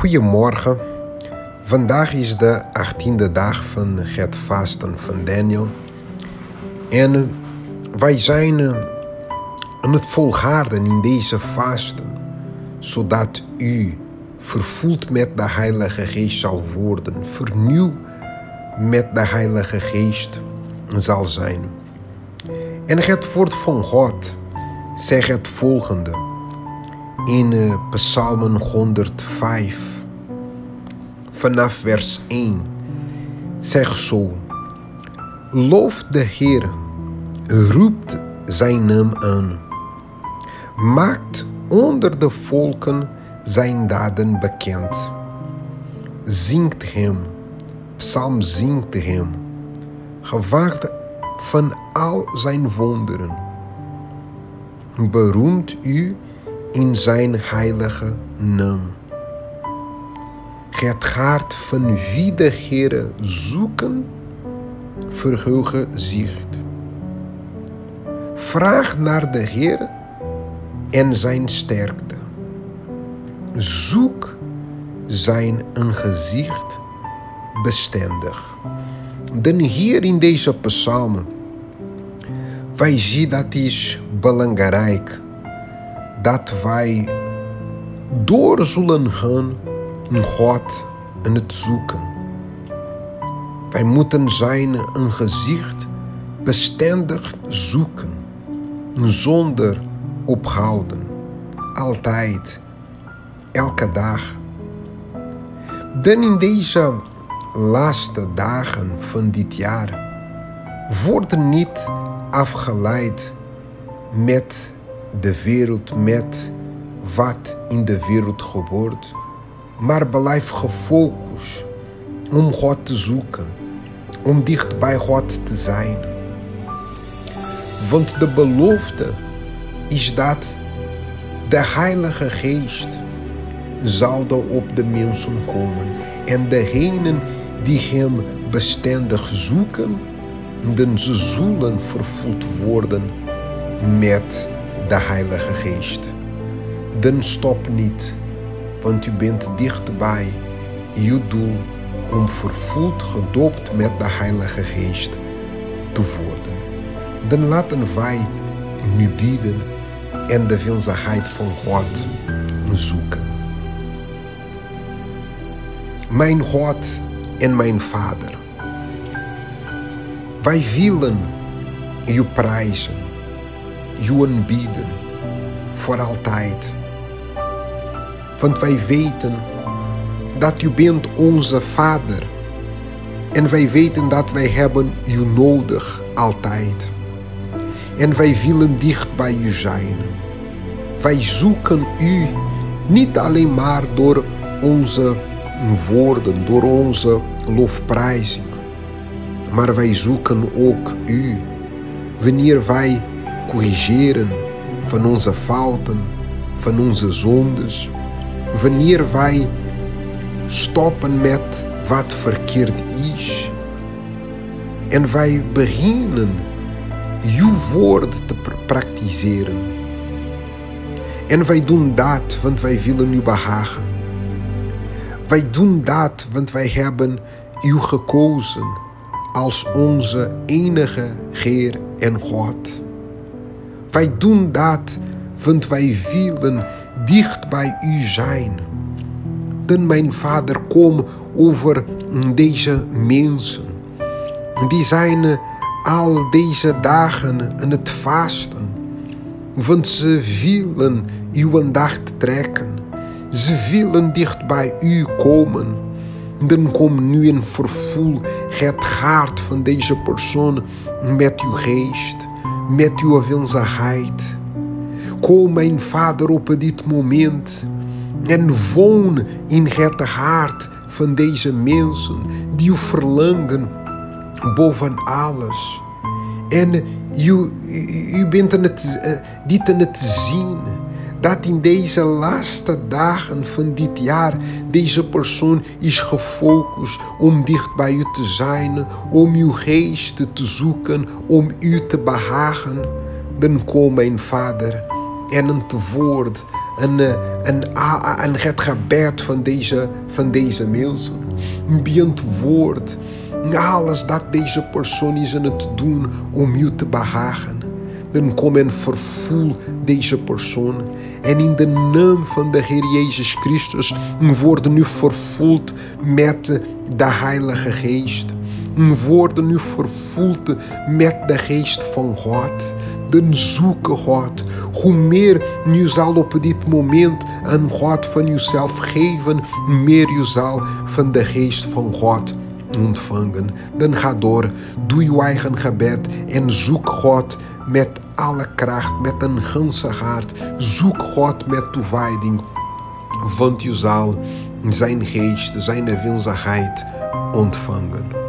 Goedemorgen. Vandaag is de 18e dag van het vasten van Daniel. En wij zijn eh, aan het volharden in deze vasten, zodat u vervuld met de Heilige Geest zal worden, vernieuwd met de Heilige Geest zal zijn. En het woord van God zegt het volgende in uh, Psalmen 105, vanaf vers 1, zegt zo: Loof de Heer, roept zijn naam aan, maakt onder de volken zijn daden bekend. Zingt hem, psalm zingt hem, gewaagd van al zijn wonderen. Beroemt u in zijn heilige naam. Het gaat van wie de Heer zoeken, verheugen zich. Vraag naar de Heer en zijn sterkte. Zoek zijn gezicht bestendig. Dan hier in deze psalmen, wij zien dat is belangrijk dat wij door zullen gaan in God en het zoeken. Wij moeten zijn een gezicht bestendig zoeken, zonder ophouden, altijd, elke dag. Dan in deze laatste dagen van dit jaar worden niet afgeleid met de wereld met wat in de wereld gebeurt, maar blijf gefocust om God te zoeken, om dicht bij God te zijn. Want de belofte is dat de Heilige Geest zou op de mensen komen en degenen die Hem bestendig zoeken, dan ze zullen vervuld worden met de Heilige Geest. Dan stop niet, want u bent dichtbij uw doel om vervuld gedoopt met de Heilige Geest te worden. Dan laten wij nu bieden en de wilsheid van God zoeken. Mijn God en mijn Vader, wij willen u prijzen u aanbieden voor altijd. Want wij weten dat u bent onze Vader. En wij weten dat wij hebben u nodig altijd. En wij willen dicht bij u zijn. Wij zoeken u niet alleen maar door onze woorden, door onze lofprijzing. Maar wij zoeken ook u wanneer wij corrigeren van onze fouten, van onze zondes. Wanneer wij stoppen met wat verkeerd is. En wij beginnen uw woord te praktiseren. En wij doen dat, want wij willen u behagen. Wij doen dat, want wij hebben u gekozen als onze enige Heer en God. Wij doen dat, want wij willen dicht bij u zijn. Dan mijn vader, kom over deze mensen. Die zijn al deze dagen aan het vasten. Want ze willen uw aandacht trekken. Ze willen dicht bij u komen. Dan kom nu en vervoel het hart van deze persoon met uw geest met uw wilsheid. Kom, mijn Vader, op dit moment en woon in het hart van deze mensen die u verlangen boven alles. En u, u, bent aan uh, dit aan het zien dat in deze laatste dagen van dit jaar deze persoon is gefocust om dicht bij u te zijn, om uw geest te zoeken, om u te behagen, dan kom mijn Vader en het woord en, en, en het van deze, van deze mensen. Beantwoord alles dat deze persoon is aan het doen om u te behagen. Dan kom en vervoel deze persoon. En in de naam van de Heer Jezus Christus worden nu vervoeld met de Heilige Geest. Worden nu vervoeld met de Geest van God. Dan zoeken God. Hoe meer u zal op dit moment aan God van uzelf geven, meer u zal van de Geest van God ontvangen. Dan ga door, doe je eigen gebed en zoek God met alle kracht, met een gunstig hart. Zoek God met toewijding, want je zal zijn geest, zijn wilzigheid ontvangen.